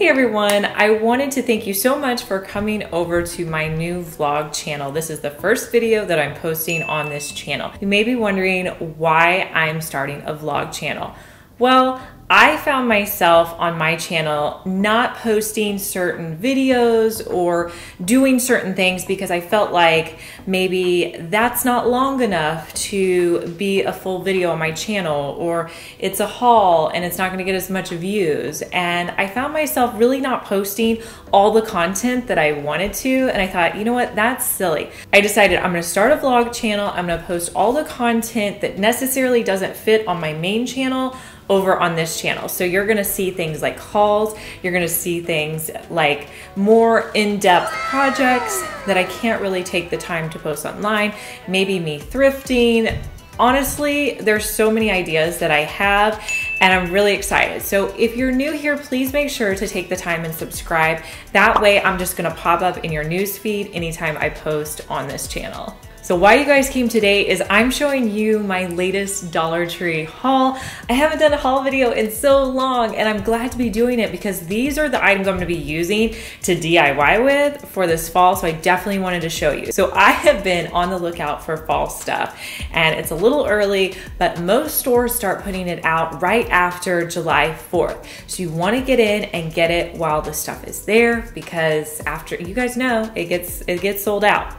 Hey everyone, I wanted to thank you so much for coming over to my new vlog channel. This is the first video that I'm posting on this channel. You may be wondering why I'm starting a vlog channel. Well, I found myself on my channel not posting certain videos or doing certain things because I felt like maybe that's not long enough to be a full video on my channel or it's a haul and it's not going to get as much views. And I found myself really not posting all the content that I wanted to. And I thought, you know what, that's silly. I decided I'm going to start a vlog channel. I'm going to post all the content that necessarily doesn't fit on my main channel over on this channel. So you're gonna see things like hauls, you're gonna see things like more in-depth projects that I can't really take the time to post online, maybe me thrifting. Honestly, there's so many ideas that I have and I'm really excited. So if you're new here, please make sure to take the time and subscribe. That way I'm just gonna pop up in your newsfeed anytime I post on this channel. So why you guys came today is I'm showing you my latest Dollar Tree haul. I haven't done a haul video in so long and I'm glad to be doing it because these are the items I'm gonna be using to DIY with for this fall. So I definitely wanted to show you. So I have been on the lookout for fall stuff and it's a little early, but most stores start putting it out right after July 4th. So you wanna get in and get it while the stuff is there because after, you guys know, it gets, it gets sold out.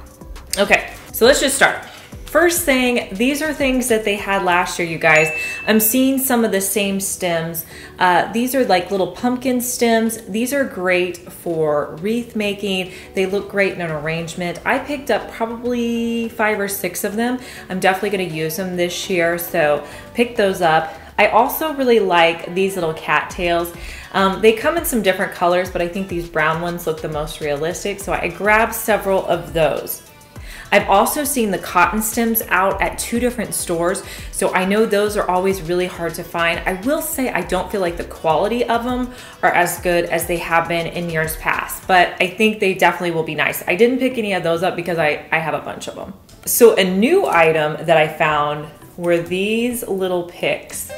Okay, so let's just start. First thing, these are things that they had last year, you guys. I'm seeing some of the same stems. Uh, these are like little pumpkin stems. These are great for wreath making. They look great in an arrangement. I picked up probably five or six of them. I'm definitely gonna use them this year, so pick those up. I also really like these little cattails. Um, they come in some different colors, but I think these brown ones look the most realistic, so I grabbed several of those. I've also seen the cotton stems out at two different stores, so I know those are always really hard to find. I will say I don't feel like the quality of them are as good as they have been in years past, but I think they definitely will be nice. I didn't pick any of those up because I, I have a bunch of them. So a new item that I found were these little picks.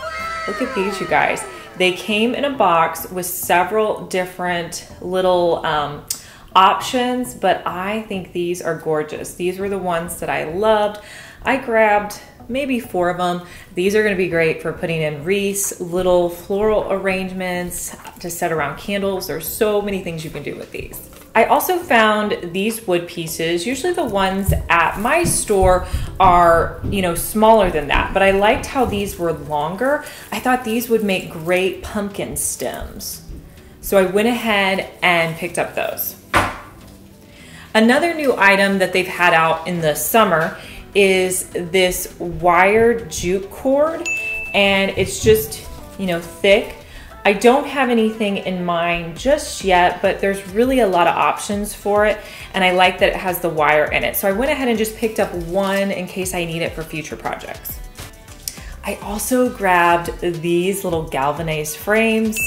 Look at these, you guys. They came in a box with several different little um, options, but I think these are gorgeous. These were the ones that I loved. I grabbed maybe four of them. These are gonna be great for putting in wreaths, little floral arrangements to set around candles. There's so many things you can do with these. I also found these wood pieces. Usually the ones at my store are, you know, smaller than that, but I liked how these were longer. I thought these would make great pumpkin stems. So I went ahead and picked up those. Another new item that they've had out in the summer is this wired jute cord and it's just, you know, thick. I don't have anything in mind just yet, but there's really a lot of options for it. And I like that it has the wire in it. So I went ahead and just picked up one in case I need it for future projects. I also grabbed these little galvanized frames.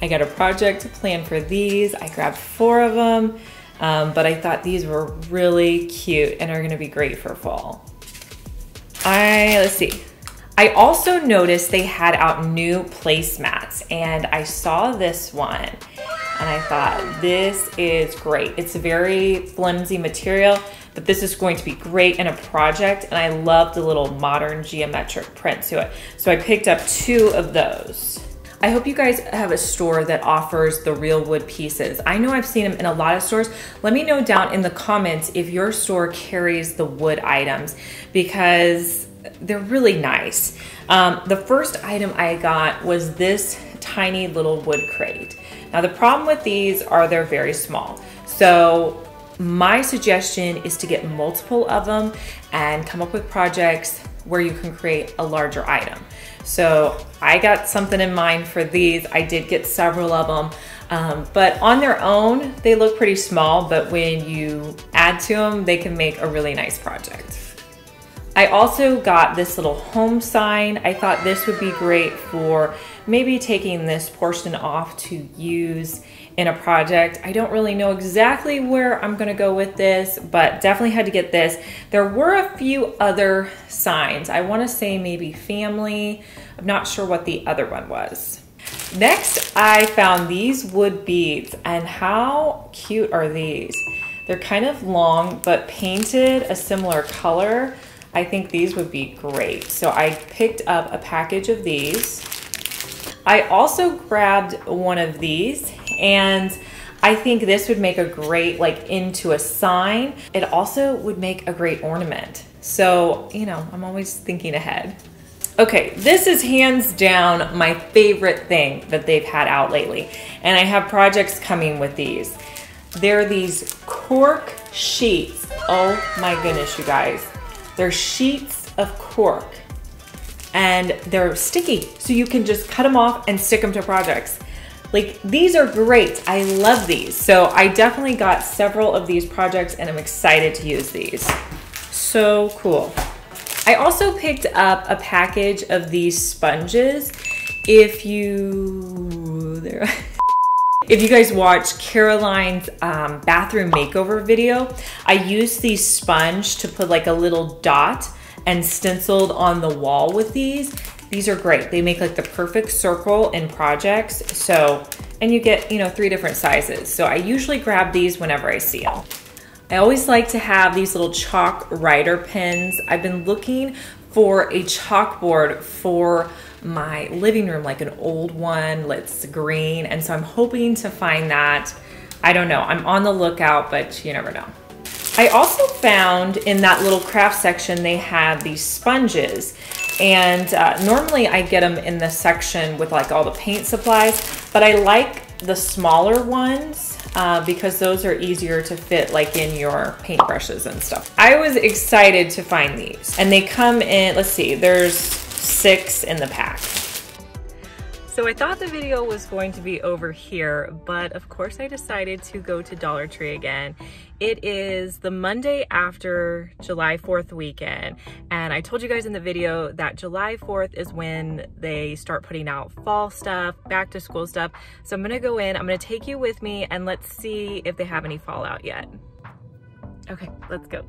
I got a project plan for these. I grabbed four of them. Um, but I thought these were really cute and are gonna be great for fall. I, let's see. I also noticed they had out new placemats and I saw this one and I thought this is great. It's a very flimsy material, but this is going to be great in a project and I love the little modern geometric print to it. So I picked up two of those. I hope you guys have a store that offers the real wood pieces. I know I've seen them in a lot of stores. Let me know down in the comments if your store carries the wood items because they're really nice. Um, the first item I got was this tiny little wood crate. Now the problem with these are they're very small. So my suggestion is to get multiple of them and come up with projects where you can create a larger item. So I got something in mind for these. I did get several of them, um, but on their own, they look pretty small, but when you add to them, they can make a really nice project. I also got this little home sign. I thought this would be great for maybe taking this portion off to use in a project. I don't really know exactly where I'm gonna go with this, but definitely had to get this. There were a few other signs. I wanna say maybe family. I'm not sure what the other one was. Next, I found these wood beads and how cute are these? They're kind of long, but painted a similar color. I think these would be great. So I picked up a package of these. I also grabbed one of these and I think this would make a great like into a sign. It also would make a great ornament. So, you know, I'm always thinking ahead. Okay, this is hands down my favorite thing that they've had out lately. And I have projects coming with these. They're these cork sheets. Oh my goodness, you guys. They're sheets of cork and they're sticky. So you can just cut them off and stick them to projects. Like these are great. I love these. So I definitely got several of these projects and I'm excited to use these. So cool. I also picked up a package of these sponges. If you, there, if you guys watch Caroline's um, bathroom makeover video, I used these sponge to put like a little dot and stenciled on the wall with these. These are great. They make like the perfect circle in projects. So, and you get, you know, three different sizes. So I usually grab these whenever I see them. I always like to have these little chalk writer pens. I've been looking for a chalkboard for my living room, like an old one that's green. And so I'm hoping to find that. I don't know. I'm on the lookout, but you never know. I also found in that little craft section, they had these sponges. And uh, normally I get them in the section with like all the paint supplies, but I like the smaller ones uh, because those are easier to fit like in your paintbrushes and stuff. I was excited to find these and they come in, let's see, there's six in the pack. So I thought the video was going to be over here, but of course I decided to go to Dollar Tree again. It is the Monday after July 4th weekend, and I told you guys in the video that July 4th is when they start putting out fall stuff, back to school stuff. So I'm gonna go in, I'm gonna take you with me, and let's see if they have any fallout yet. Okay, let's go.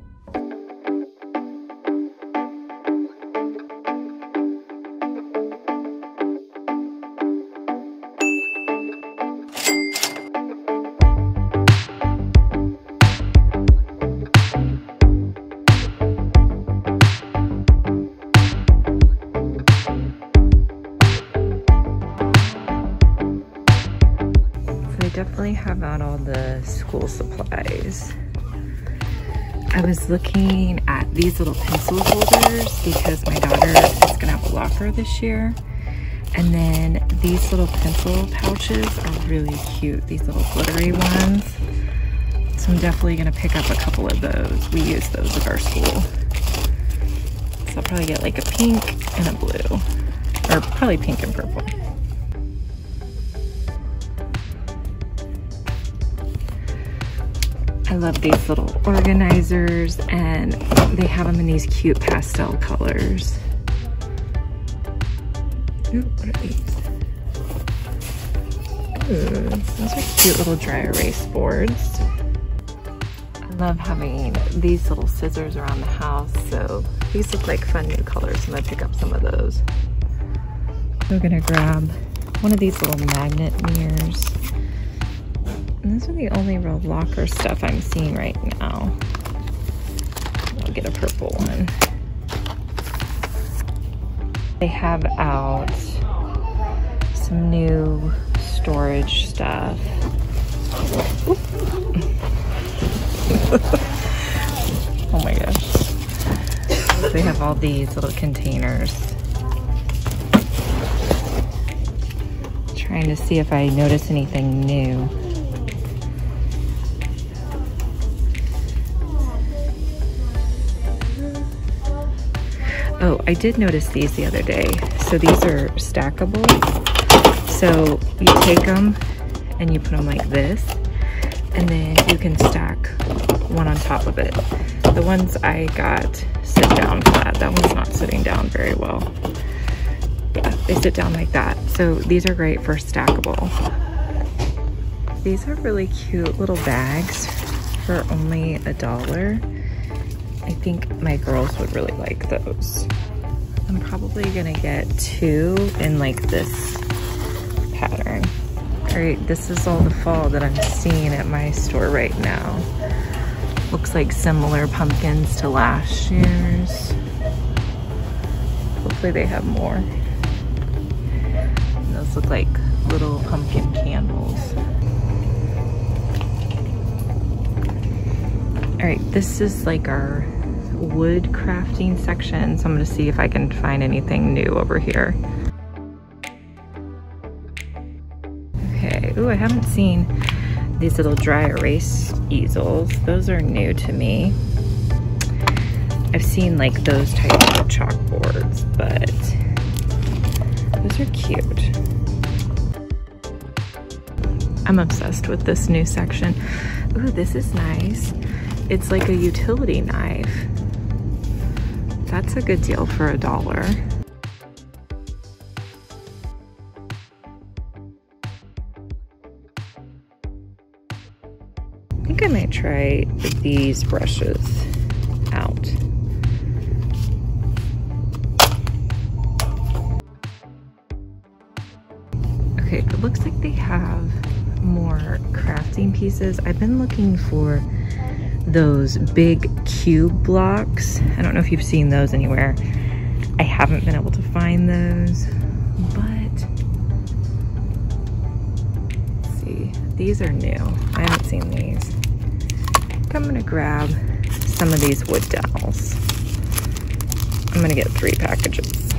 Definitely have out all the school supplies. I was looking at these little pencil holders because my daughter is gonna have a locker this year. And then these little pencil pouches are really cute, these little glittery ones. So I'm definitely gonna pick up a couple of those. We use those at our school. So I'll probably get like a pink and a blue, or probably pink and purple. I love these little organizers and they have them in these cute pastel colors. Ooh, what are these? Ooh, those are cute little dry erase boards. I love having these little scissors around the house, so these look like fun new colors. I'm gonna pick up some of those. We're gonna grab one of these little magnet mirrors. And those are the only real locker stuff I'm seeing right now. I'll get a purple one. They have out some new storage stuff. oh my gosh. They have all these little containers. Trying to see if I notice anything new. Oh, I did notice these the other day. So these are stackable. So you take them and you put them like this, and then you can stack one on top of it. The ones I got sit down flat. That one's not sitting down very well. Yeah, they sit down like that. So these are great for stackable. These are really cute little bags for only a dollar. I think my girls would really like those. I'm probably gonna get two in like this pattern. All right, this is all the fall that I'm seeing at my store right now. Looks like similar pumpkins to last year's. Hopefully they have more. And those look like little pumpkin candles. All right, this is like our wood crafting section. So I'm gonna see if I can find anything new over here. Okay, ooh, I haven't seen these little dry erase easels. Those are new to me. I've seen like those types of chalkboards, but those are cute. I'm obsessed with this new section. Ooh, this is nice. It's like a utility knife. That's a good deal for a dollar. I think I might try these brushes out. Okay, it looks like they have more crafting pieces. I've been looking for those big cube blocks. I don't know if you've seen those anywhere. I haven't been able to find those, but see, these are new. I haven't seen these. I'm gonna grab some of these wood dowels. I'm gonna get three packages.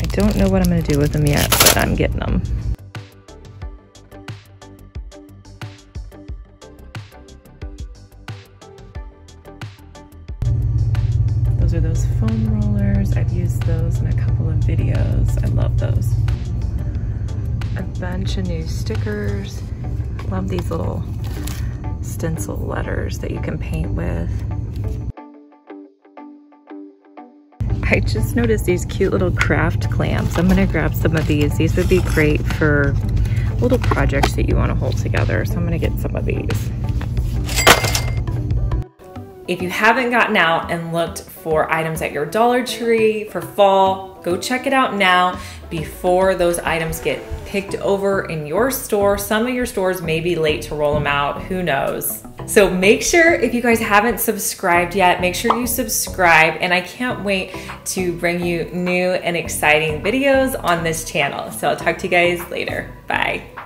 I don't know what I'm gonna do with them yet, but I'm getting them. These little stencil letters that you can paint with. I just noticed these cute little craft clamps. I'm gonna grab some of these. These would be great for little projects that you wanna hold together. So I'm gonna get some of these. If you haven't gotten out and looked for items at your Dollar Tree for fall, go check it out now before those items get picked over in your store. Some of your stores may be late to roll them out, who knows. So make sure if you guys haven't subscribed yet, make sure you subscribe and I can't wait to bring you new and exciting videos on this channel. So I'll talk to you guys later. Bye.